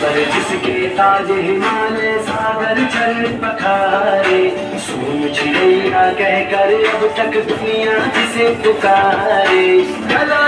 पर जिसके ताजे माने सागर चल पखारे सुन छिड़े कहकर अब तक दुनिया जिसे पुकारे? गला